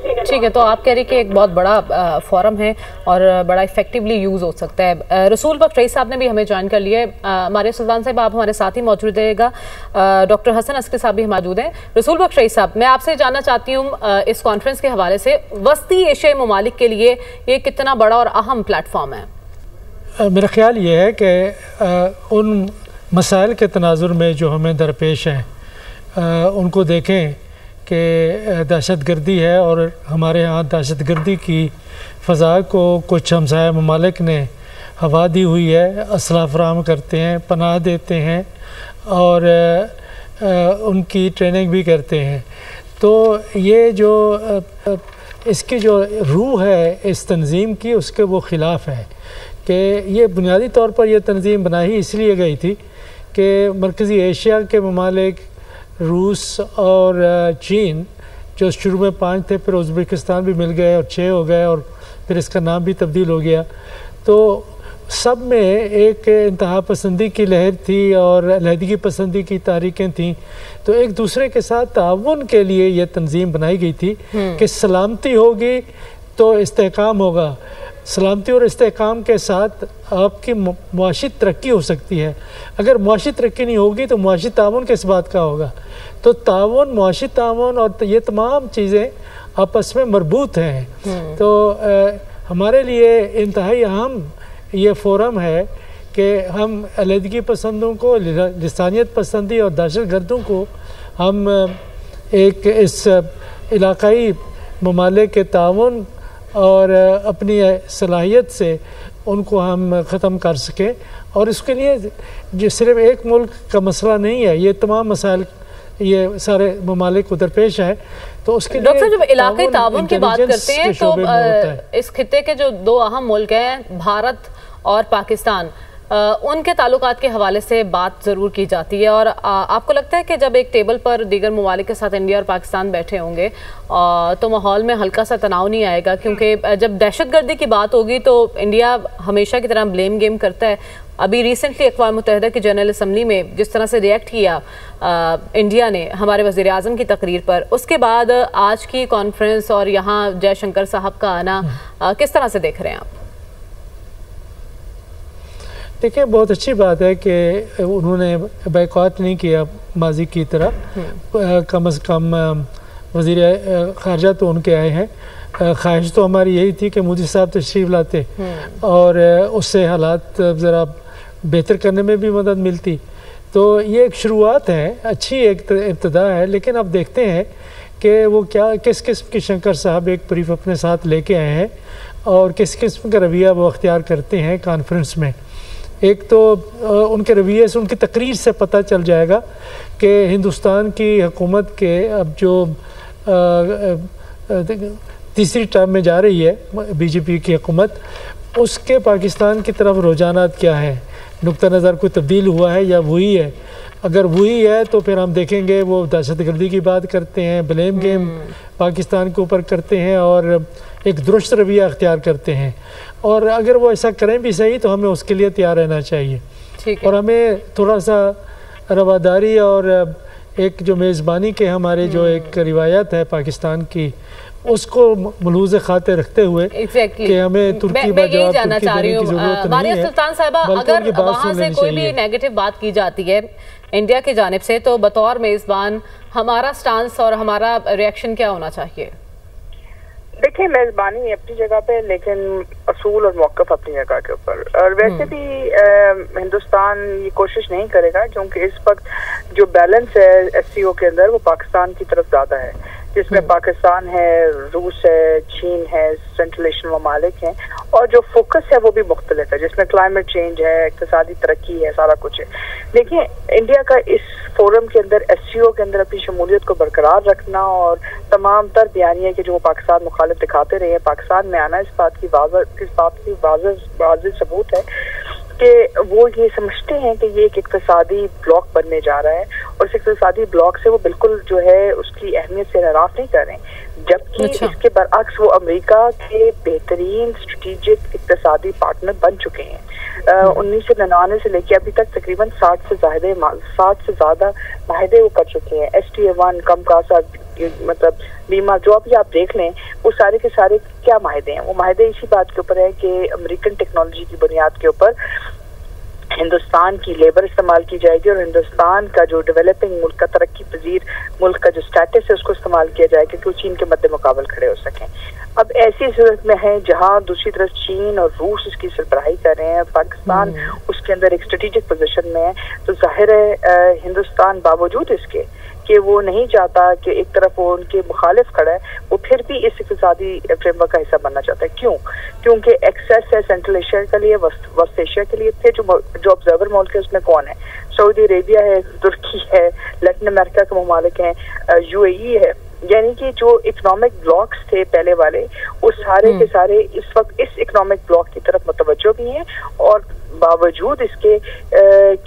ठीक है तो आप कह रही कि एक बहुत बड़ा फॉरम है और बड़ा इफेक्टिवली यूज़ हो सकता है। रसूल बख्श रईस साहब ने भी हमें ज्वाइन कर लिया है। हमारे सुल्तान साहब, आप हमारे साथ ही मौजूद रहेगा। डॉक्टर हसन अस्कर साहब भी मौजूद हैं। रसूल बख्श रईस साहब, मैं आपसे जानना चाहती हूँ इस कॉन्फ्रेंस के हवाले से, वस्ती एशियाई ममालिक के लिए ये कितना बड़ा और अहम प्लेटफॉर्म है? मेरा ख्याल ये है कि उन मसाइल के तनाजुर में जो हमें दरपेश हैं उनको देखें कि दहशत गर्दी है और हमारे यहाँ दहशत गर्दी की फ़ज़ा को कुछ हमसाया ममालिक ने हवा दी हुई है असला फ्राहम करते हैं, पनाह देते हैं और उनकी ट्रेनिंग भी करते हैं। तो ये जो इसकी जो रूह है इस तंज़ीम की, उसके वो ख़िलाफ़ है कि ये बुनियादी तौर पर यह तंज़ीम बनाई इसलिए गई थी कि मरकज़ी एशिया के ममालिक रूस और चीन जो शुरू में पाँच थे फिर उज़्बेकिस्तान भी मिल गए और छः हो गए और फिर इसका नाम भी तब्दील हो गया। तो सब में एक इंतहा पसंदी की लहर थी और लहदगी पसंदी की तारीखें थीं। तो एक दूसरे के साथ ताउन के लिए यह तंजीम बनाई गई थी हम्म। कि सलामती होगी तो इसकाम होगा। सलामती और इसकाम के साथ आपकी मुआशी तरक्की हो सकती है। अगर मुआशी तरक्की नहीं होगी तो मुआशी ताउन किस बात का होगा? तो ताउन मुआशी ताउन और ये तमाम चीज़ें आपस में मरबूत हैं। हम्म। तो आ, हमारे लिए इंतहाई अहम ये फोरम है कि हम अलीदगी पसंदों को लसानियत पसंदी और दहशत गर्दों को हम एक इस इलाकई ममालिक के ताउन और अपनी सलाहियत से उनको हम ख़त्म कर सकें। और इसके लिए जो सिर्फ़ एक मुल्क का मसला नहीं है ये तमाम मसाइल ये सारे ममालिक उधर पेश है। तो उसके डॉक्टर जब इलाके ताउन की बात करते हैं तो इस खत्े के जो दो अहम मुल्क हैं भारत और पाकिस्तान उनके ताल्लुकात के हवाले से बात ज़रूर की जाती है और आपको लगता है कि जब एक टेबल पर दीगर ममालिक के साथ इंडिया और पाकिस्तान बैठे होंगे तो माहौल में हल्का सा तनाव नहीं आएगा? क्योंकि जब दहशत गर्दी की बात होगी तो इंडिया हमेशा की तरह ब्लेम गेम करता है। अभी रिसेंटली अकवा मुतहदा की जनरल असम्बली में जिस तरह से रिएक्ट किया आ, इंडिया ने हमारे वजी अजम की तकरीर पर उसके बाद आज की कॉन्फ्रेंस और यहाँ जयशंकर साहब का आना आ, हम्म। किस तरह से देख रहे हैं आप? देखिए बहुत अच्छी बात है कि उन्होंने बैकआउट नहीं किया माजी की तरह। हम्म। कम अज़ कम वज़ीर ख़ारजा तो उनके आए हैं। ख्वाहिश तो हमारी यही थी कि मोदी साहब तशरीफ़ लाते। हम्म। और उससे हालात ज़रा बेहतर करने में भी मदद मिलती। तो ये एक शुरुआत है अच्छी एक इब्तदा है लेकिन अब देखते हैं कि वो क्या किस किस्म की शंकर साहब एक ब्रीफ अपने साथ लेके आए हैं और किस किस्म का रवैया वो अख्तियार करते हैं कॉन्फ्रेंस में। एक तो उनके रवैये से उनकी तकरीर से पता चल जाएगा कि हिंदुस्तान की हुकूमत के अब जो तीसरी टर्म में जा रही है बीजेपी की हुकूमत उसके पाकिस्तान की तरफ़ रुझाना क्या है? नुक़ नज़र कोई तब्दील हुआ है या वही है? अगर वही है तो फिर हम देखेंगे वो दहशत गर्दी की बात करते हैं ब्लेम गेम हम्म। पाकिस्तान के ऊपर करते हैं और एक दुरुस्त रवैया अख्तियार करते हैं। और अगर वो ऐसा करें भी सही तो हमें उसके लिए तैयार रहना चाहिए। ठीक और हमें थोड़ा सा रवादारी और एक जो मेज़बानी के हमारे जो हम्म। एक रिवायत है पाकिस्तान की उसको मलूज खाते रखते हुए exactly. कि हमें तुर्की मैं, मैं जानना चाह रही हूँ। सुल्तान साहबा अगर वहाँ से कोई भी नेगेटिव बात की जाती है इंडिया की जानब से तो बतौर मेज़बान हमारा स्टांस और हमारा रिएक्शन क्या होना चाहिए? देखिए मेजबानी अपनी जगह पे लेकिन असूल और मौकफ अपनी जगह के ऊपर और वैसे हम्म। भी आ, हिंदुस्तान ये कोशिश नहीं करेगा क्योंकि इस वक्त जो बैलेंस है एस के अंदर वो पाकिस्तान की तरफ़ ज़्यादा है जिसमें। पाकिस्तान है, रूस है, चीन है सेंट्रल एशियन ममालिक हैं और जो फोकस है वो भी मुख्तलिफ़ है, जिसमें क्लाइमेट चेंज है इकतदी तरक्की है, सारा कुछ है देखिए इंडिया का इस फोरम के अंदर एस सी ओ के अंदर अपनी शमूलियत को बरकरार रखना और तमाम तर बयानिया के जो वो पाकिस्तान मुखालिफ दिखाते रहे हैं पाकिस्तान में आना इस बात की वाज इस बात की वाज वाज सबूत है कि वो ये समझते हैं कि ये एक इकतसादी ब्लॉक बनने जा रहा है और इस इकतसादी ब्लॉक से वो बिल्कुल जो है उसकी अहमियत से नाराफ नहीं कर रहे जबकि अच्छा। इसके बरअक्स वो अमेरिका के बेहतरीन स्ट्रेटिजिक इकतसादी पार्टनर बन चुके हैं हम्म। उन्नीस सौ निन्यानवे से लेकर अभी तक तकरीबन साठ से ज़्यादा साठ से ज़्यादा माहदे वो कर चुके हैं एस टी ए वन कम कासा मतलब बीमा जो भी आप देख लें वो सारे के सारे क्या माहदे हैं? वो माहदे इसी बात के ऊपर है कि अमेरिकन टेक्नोलॉजी की बुनियाद के ऊपर हिंदुस्तान की लेबर इस्तेमाल की जाएगी और हिंदुस्तान का जो डेवलपिंग मुल्क का तरक्की पजीर मुल्क का जो स्टेटस है उसको इस्तेमाल किया जाए क्योंकि वो चीन के मद्दे मुकाबल खड़े हो सकें। अब ऐसी सूरत में है जहाँ दूसरी तरफ़ चीन और रूस इसकी सरबराही कर रहे हैं पाकिस्तान हम्म। उसके अंदर एक स्ट्रेटेजिक पोजिशन में है। तो ज़ाहिर है हिंदुस्तान बावजूद इसके कि वो नहीं चाहता कि एक तरफ़ वो उनके मुखालिफ खड़ा है वो फिर भी इस इकतदी फ्रेमवर्क का हिस्सा बनना चाहता है। क्यों? क्योंकि एक्सेस है सेंट्रल एशिया के लिए वस्त एशिया के लिए थे जो जो ऑब्जर्वर मुल्क है उसमें कौन है? सऊदी अरेबिया है तुर्की है लैटिन अमेरिका के ममालिक हैं यू है। यानी कि जो इकोनॉमिक ब्लॉक्स थे पहले वाले वो सारे के हम्म। सारे इस वक्त इस इकोनॉमिक ब्लॉक की तरफ़ मुतवजो भी हैं और बावजूद इसके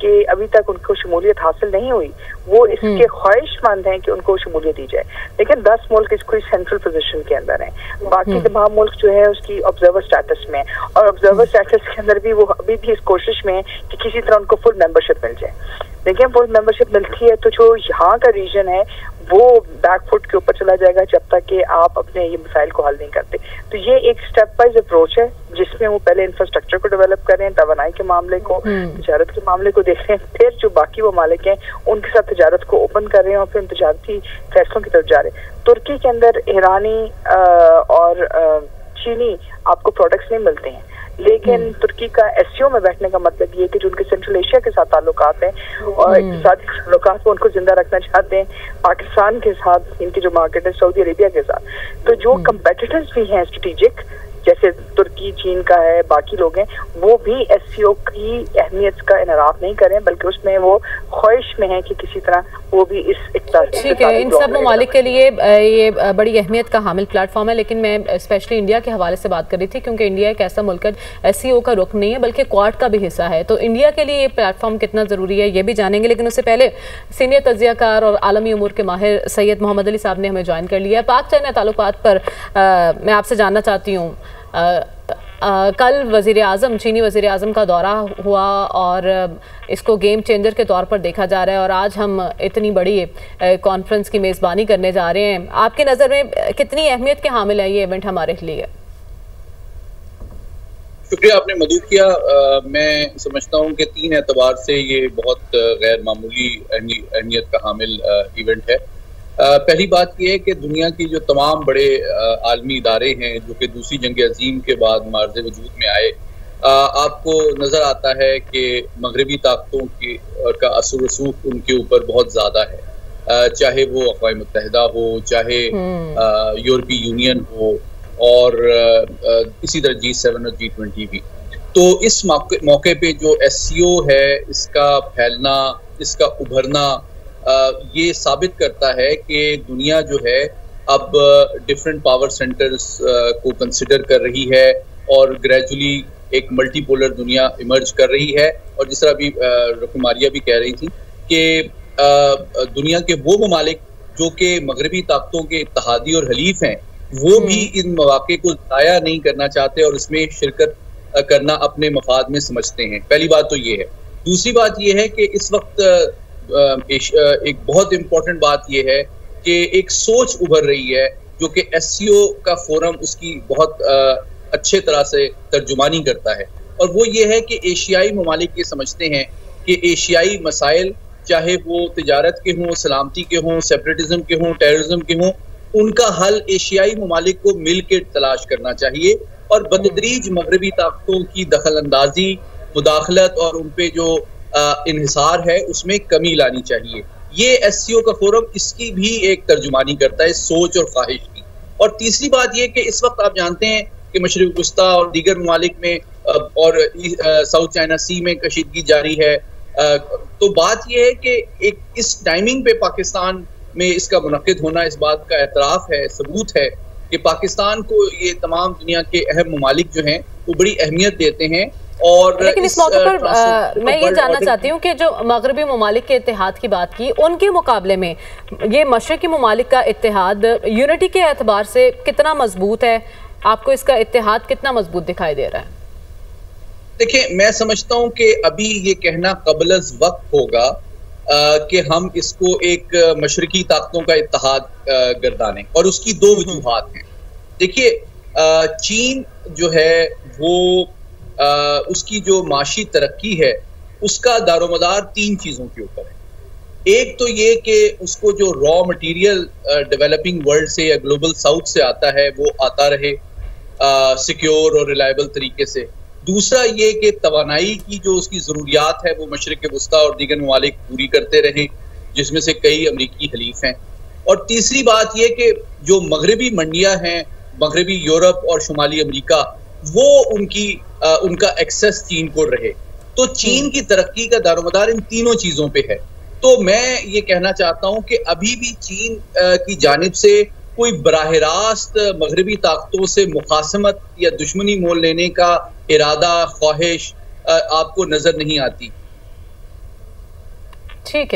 कि अभी तक उनको शमूलियत हासिल नहीं हुई वो इसके हम्म। ख्वाहिशमंद हैं कि उनको शमूलियत दी जाए। लेकिन दस मुल्क इसको सेंट्रल पोजीशन के अंदर हैं। बाकी हम्म। तमाम मुल्क जो है उसकी ऑब्जर्वर स्टेटस में और ऑब्जर्वर स्टेटस के अंदर भी वो अभी भी इस कोशिश में है कि किसी तरह उनको फुल मेंबरशिप मिल जाए। देखिए फुल मेंबरशिप मिलती है तो जो यहाँ का रीजन है वो बैकफुट के ऊपर चला जाएगा जब तक कि आप अपने ये मिसाइल को हल नहीं करते। तो ये एक स्टेप वाइज अप्रोच है जिसमें वो पहले इंफ्रास्ट्रक्चर को डेवलप करें रहे हैं तवानाई के मामले को हम्म। तजारत के मामले को देख रहे हैं फिर जो बाकी वो मालिक हैं उनके साथ तजारत को ओपन कर रहे हैं और फिर तजारती फैसलों की तरफ़ जा रहे हैं। तुर्की के अंदर ईरानी और आ, चीनी आपको प्रोडक्ट्स नहीं मिलते हैं। लेकिन हम्म। तुर्की का एस में बैठने का मतलब ये कि जो उनके सेंट्रल एशिया के साथ ताल्लुक हैं और हम्म। साथ ताल्लुक वो उनको ज़िंदा रखना चाहते हैं पाकिस्तान के साथ इनकी जो मार्केट है सऊदी अरेबिया के साथ तो जो कंपेटिटर्स हम्म। भी हैं स्ट्रेटेजिक जैसे तुर्की चीन का है बाकी लोग हैं वो भी एस सी ओ की अहमियत का इनराफ नहीं करें बल्कि उसमें वो ख्वाहिश में है कि किसी तरह वो भी इस ठीक है इन सब ममालिक के लिए ये बड़ी अहमियत का हामिल प्लेटफॉर्म है लेकिन मैं स्पेशली इंडिया के हवाले से बात कर रही थी क्योंकि इंडिया एक ऐसा मुल्क है एस का रुख नहीं है बल्कि क्वाड का भी हिस्सा है। तो इंडिया के लिए ये प्लेटफॉर्म कितना ज़रूरी है ये भी जानेंगे लेकिन उससे पहले सीनियर तजियाकार और आलमी उमूर के माहिर सैयद मोहम्मद अली साहब ने हमें ज्वाइन कर लिया है। पाक चाइना ताल्लुक पर आ, मैं आपसे जानना चाहती हूँ कल वज़ी अजम चीनी वज़ी अजम का दौरा हुआ और इसको गेम चेंजर के तौर पर देखा जा रहा है और आज हम इतनी बड़ी कॉन्फ्रेंस की मेज़बानी करने जा रहे हैं। आपकी नज़र में कितनी अहमियत के हामिल है ये इवेंट हमारे लिए? शुक्रिया आपने मदू किया। आ, मैं समझता हूँ कि तीन एतबार से ये बहुत गैर मामूली अहमियत का हामिल इवेंट है। पहली बात यह है कि दुनिया की जो तमाम बड़े आलमी इदारे हैं जो कि दूसरी जंग अजीम के बाद मार्ज वजूद में आए आपको नज़र आता है कि मगरबी ताकतों की का असर रसूख उनके ऊपर बहुत ज़्यादा है चाहे वो अकवा मुतहदा हो चाहे हम्म। यूरोपीय यूनियन हो और इसी तरह जी सेवन और जी ट्वेंटी भी तो इस मौके मौके पे जो एससीओ है इसका फैलना इसका उभरना ये साबित करता है कि दुनिया जो है अब डिफरेंट पावर सेंटर्स को कंसिडर कर रही है और ग्रेजुअली एक मल्टीपोलर दुनिया इमर्ज कर रही है। और जिस तरह अभी रकुमारिया भी कह रही थी कि दुनिया के वो ममालिक जो कि मगरबी ताकतों के इतिहादी और हलीफ हैं वो भी हम्म। इन मौाक़े को ज़ाया नहीं करना चाहते और इसमें शिरकत करना अपने मफाद में समझते हैं। पहली बात तो ये है। दूसरी बात यह है कि इस वक्त एक बहुत इम्पोर्टेंट बात यह है कि एक सोच उभर रही है जो कि एससीओ का फोरम उसकी बहुत अच्छे तरह से तर्जुमानी करता है। और वो ये है कि एशियाई ममालिक ये समझते हैं कि एशियाई मसाइल, चाहे वो तजारत के हों, सलामती के हों सेपरेटिज्म के हों टेररिज्म के हों, उनका हल एशियाई ममालिक को मिल के तलाश करना चाहिए। और बददरीज मगरबी ताकतों की दखल अंदाजी मुदाखलत और उन पर जो इहिसार है, उसमें कमी लानी चाहिए। ये एससीओ का फोरम इसकी भी एक तर्जुमानी करता है, सोच और ख्वाहिश की। और तीसरी बात यह कि इस वक्त आप जानते हैं कि मशरक गुस्ता और दीगर ममालिक में और साउथ चाइना सी में कशीदगी जारी है। तो बात यह है कि एक, इस टाइमिंग पे पाकिस्तान में इसका मुनद होना, इस बात का एतराफ़ है, सबूत है कि पाकिस्तान को ये तमाम दुनिया के अहम ममालिक जो हैं, वो बड़ी अहमियत देते हैं। और लेकिन इस मौके पर आ, मैं ये जानना चाहती हूँ कि जो मगरबी ममालिक के इतिहाद की बात की उनके मुकाबले में ये मशरकी ममालिक का इतिहाद यूनिटी के एतबार से कितना मज़बूत है? आपको इसका इतिहाद कितना मज़बूत दिखाई दे रहा है? देखिए मैं समझता हूँ कि अभी ये कहना कबल वक्त होगा कि हम इसको एक मशरकी ताकतों का इतिहाद गर्दाने। और उसकी दो हम्म। वजूहत हैं। देखिए चीन जो है वो उसकी जो माशी तरक्की है, उसका दारोमदार तीन चीज़ों के ऊपर है। एक तो ये कि उसको जो रॉ मटेरियल डेवलपिंग वर्ल्ड से या ग्लोबल साउथ से आता है, वो आता रहे सिक्योर और रिलायबल तरीके से। दूसरा ये कि तोानाई की जो उसकी ज़रूरियात है, वो मशरक वस्ती और दीगर ममालिक पूरी करते रहें, जिसमें से कई अमरीकी हलीफ हैं। और तीसरी बात यह कि जो मगरबी मंडियाँ हैं, मगरबी यूरोप और शुमाली अमरीका वो उनकी आ, उनका एक्सेस चीन को रहे। तो चीन हम्म। की तरक्की का दारोमदार इन तीनों चीज़ों पे है। तो मैं ये कहना चाहता हूँ कि अभी भी चीन आ, की जानब से कोई बरह रास्त मगरबी ताकतों से मुखासमत या दुश्मनी मोल लेने का इरादा ख्वाहिश आपको नज़र नहीं आती। ठीक है।